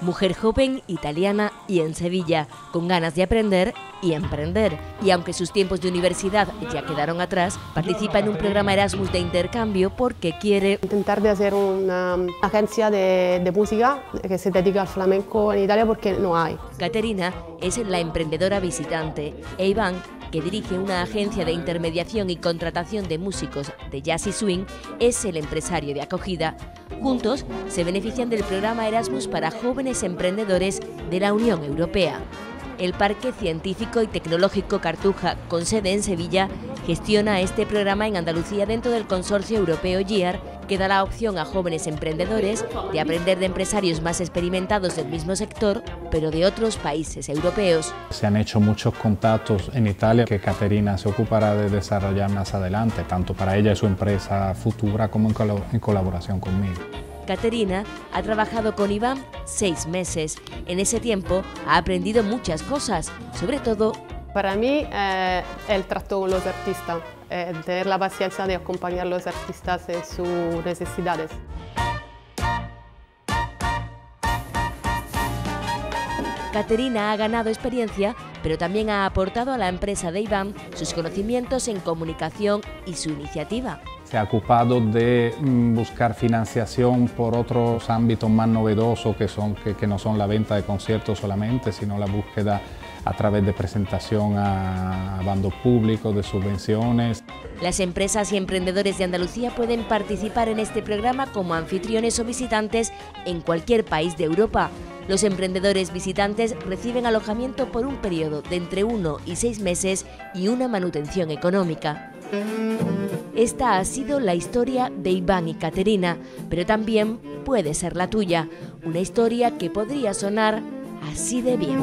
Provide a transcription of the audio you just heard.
mujer joven, italiana y en Sevilla, con ganas de aprender y emprender. Y aunque sus tiempos de universidad ya quedaron atrás, participa en un programa Erasmus de intercambio porque quiere intentar de hacer una agencia de, de música que se dedica al flamenco en Italia porque no hay. Caterina es la emprendedora visitante e Iván que dirige una agencia de intermediación y contratación de músicos de jazz y swing, es el empresario de acogida. Juntos se benefician del programa Erasmus para jóvenes emprendedores de la Unión Europea. El Parque Científico y Tecnológico Cartuja, con sede en Sevilla, gestiona este programa en Andalucía dentro del consorcio europeo GIAR, que da la opción a jóvenes emprendedores de aprender de empresarios más experimentados del mismo sector, pero de otros países europeos. Se han hecho muchos contactos en Italia que Caterina se ocupará de desarrollar más adelante, tanto para ella y su empresa futura como en colaboración conmigo. Caterina ha trabajado con Iván seis meses. En ese tiempo ha aprendido muchas cosas, sobre todo... Para mí, eh, el trato con los artistas, eh, tener la paciencia de acompañar a los artistas en sus necesidades. Caterina ha ganado experiencia, pero también ha aportado a la empresa de Iván sus conocimientos en comunicación y su iniciativa se ha ocupado de mm, buscar financiación por otros ámbitos más novedosos que, son, que, no son la venta de conciertos solamente, sino la búsqueda a través de presentación a bandos públicos, de subvenciones. Las empresas y emprendedores de Andalucía pueden participar en este programa como anfitriones o visitantes en cualquier país de Europa. Los emprendedores visitantes reciben alojamiento por un periodo de entre uno y seis meses y una manutención económica. Esta ha sido la historia de Iván y Caterina, pero también puede ser la tuya, una historia que podría sonar así de bien.